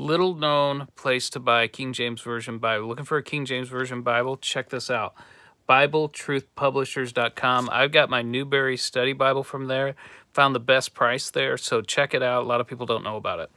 little known place to buy King James Version Bible. Looking for a King James Version Bible? Check this out. BibleTruthPublishers.com. I've got my Newberry Study Bible from there. Found the best price there, so check it out. A lot of people don't know about it.